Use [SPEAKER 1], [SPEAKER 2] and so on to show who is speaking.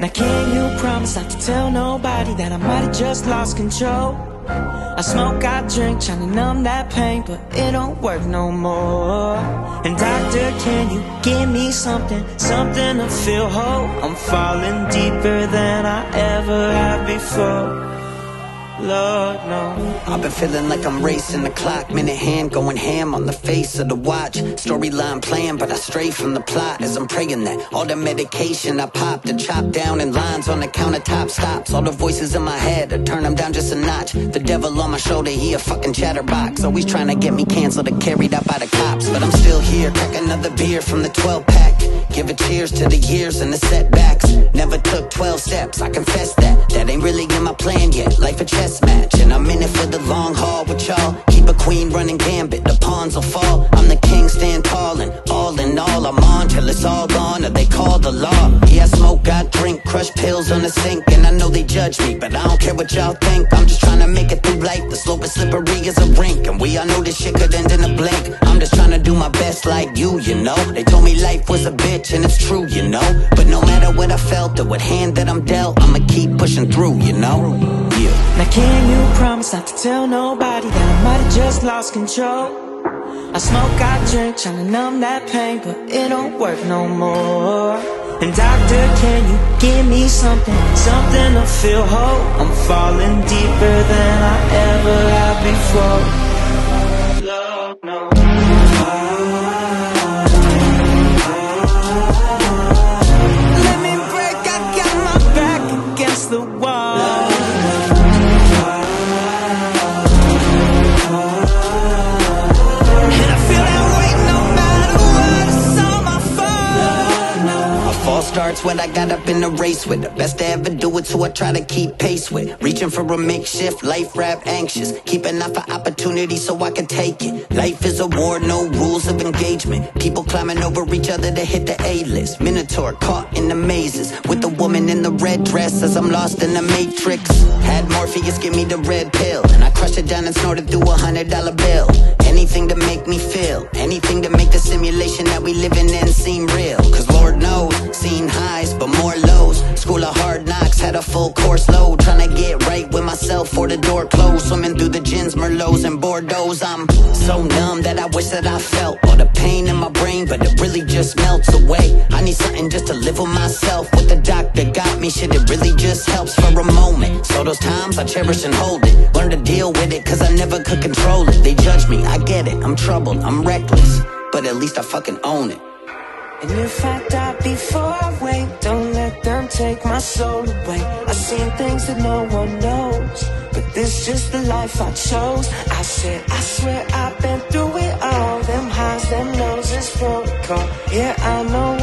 [SPEAKER 1] Now can you promise not to tell nobody that I might have just lost control? I smoke, I drink, trying to numb that pain, but it don't work no more. And doctor, can you give me something, something to feel whole? I'm falling deeper than I ever have before. Lord, no.
[SPEAKER 2] I've been feeling like I'm racing the clock, minute hand going ham on the face of the watch. Storyline playing, but I stray from the plot as I'm praying that all the medication I popped and chopped down in lines on the countertop stops. All the voices in my head, I turn them down just a notch. The devil on my shoulder, he a fucking chatterbox. Always trying to get me canceled or carried out by the cops. But I'm still here, crack another beer from the 12 pack. Give a cheers to the years and the setbacks. Never took 12 steps, I confess that. That ain't really in my plan yet. Life a chess match, and I'm in it for the long haul with y'all. Keep a queen running gambit, the pawns will fall. I'm the king, stand tall, and all in all, I'm on till it's all gone, or they call the law. Yeah, I smoke, I drink, crush pills on the sink, and I know they judge me, but I don't care what y'all think. I'm just trying to make it through life. The slope is slippery as a rink, and we all know this shit could end in a blink. I'm just trying to do my best like you, you know. They told me life was a bitch, and it's true, you know. But no matter what I felt or what hand that I'm dealt, I'ma keep pushing through, you know.
[SPEAKER 1] Now can you promise not to tell nobody that I might have just lost control? I smoke, I drink, trying to numb that pain, but it don't work no more. And doctor, can you give me something, something to feel whole? I'm falling deeper than I ever have before.
[SPEAKER 2] Starts when I got up in the race with the best to ever do it, so I try to keep pace with. Reaching for a makeshift life, rap anxious. Keeping out for opportunity so I can take it. Life is a war, no rules of engagement. People climbing over each other to hit the A list. Minotaur caught in the mazes with the woman in the red dress as I'm lost in the matrix. Had Morpheus give me the red pill, and I crushed it down and snorted through a hundred dollar bill. Anything to make me feel, anything to make the simulation that we living in seem real. Cause Lord knows, seen highs, but more lows. School of hard knocks had a full course load. Trying to get right with myself for the door closed. Swimming through the gins, Merlots, and Bordeaux. I'm so numb that I wish that I felt all the pain in my brain, but it really just melts away. I need something just to live with myself. What the doctor got me, shit, it really just helps for a moment. So those times I cherish and hold it. Learn to deal with it, cause I never could control it. They judge me, I get it, I'm troubled, I'm reckless. But at least I fucking own it.
[SPEAKER 1] And if I die before I wake, don't let them take my soul away. I've seen things that no one knows, but this just the life I chose. I said, I swear I've been through it all. Them highs, them lows, it's protocol. Yeah, I know